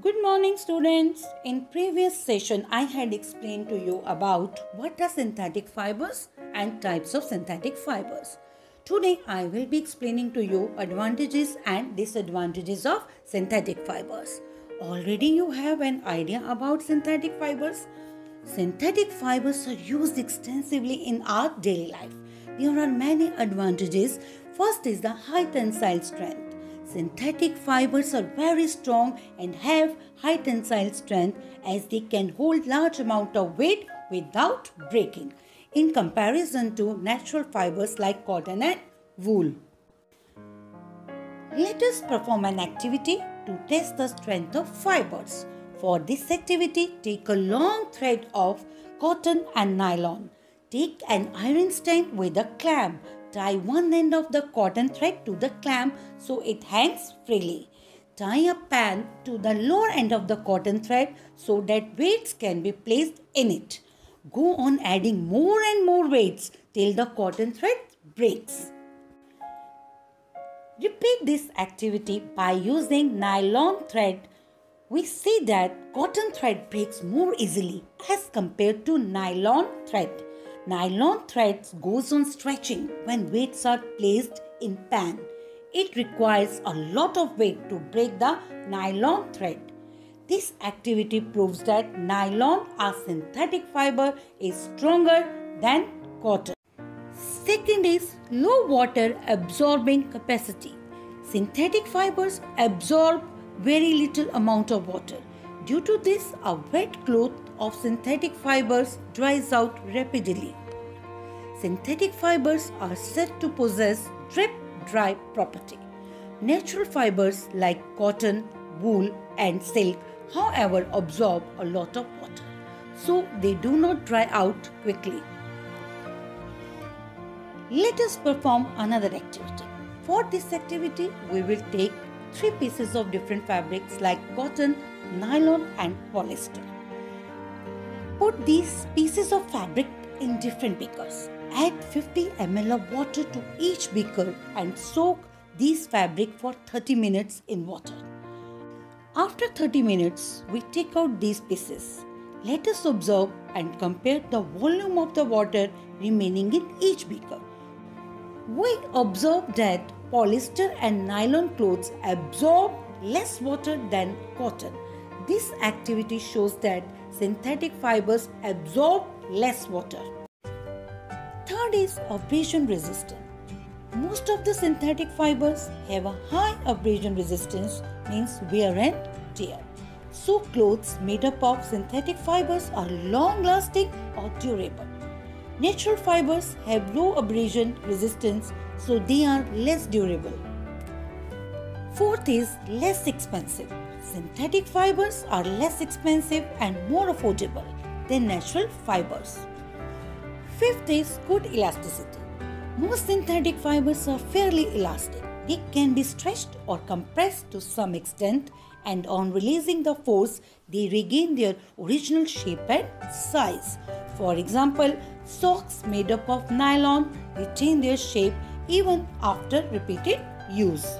Good morning students. In previous session I had explained to you about what are synthetic fibers and types of synthetic fibers. Today I will be explaining to you advantages and disadvantages of synthetic fibers. Already you have an idea about synthetic fibers. Synthetic fibers are used extensively in our daily life. There are many advantages. First is the high tensile strength. Synthetic fibers are very strong and have high tensile strength as they can hold large amount of weight without breaking in comparison to natural fibers like cotton and wool. Let us perform an activity to test the strength of fibers. For this activity, take a long thread of cotton and nylon. Take an iron stand with a clamp Tie one end of the cotton thread to the clamp so it hangs freely. Tie a pan to the lower end of the cotton thread so that weights can be placed in it. Go on adding more and more weights till the cotton thread breaks. Repeat this activity by using nylon thread. We see that cotton thread breaks more easily as compared to nylon thread. Nylon threads goes on stretching when weights are placed in pan. It requires a lot of weight to break the nylon thread. This activity proves that nylon, a synthetic fiber, is stronger than cotton. Second is low water absorbing capacity. Synthetic fibers absorb very little amount of water. Due to this, a wet cloth of synthetic fibers dries out rapidly. Synthetic fibers are said to possess drip dry property. Natural fibers like cotton, wool, and silk, however, absorb a lot of water, so they do not dry out quickly. Let us perform another activity. For this activity, we will take three pieces of different fabrics like cotton, nylon, and polyester. Put these pieces of fabric in different beakers. Add 50 ml of water to each beaker and soak these fabric for 30 minutes in water. After 30 minutes, we take out these pieces. Let us observe and compare the volume of the water remaining in each beaker. We observe that polyester and nylon clothes absorb less water than cotton. This activity shows that synthetic fibers absorb less water. Is abrasion resistant. Most of the synthetic fibers have a high abrasion resistance means wear and tear. So clothes made up of synthetic fibers are long lasting or durable. Natural fibers have low abrasion resistance so they are less durable. Fourth is less expensive. Synthetic fibers are less expensive and more affordable than natural fibers. Fifth is good elasticity. Most synthetic fibers are fairly elastic. They can be stretched or compressed to some extent and on releasing the force, they regain their original shape and size. For example, socks made up of nylon retain their shape even after repeated use.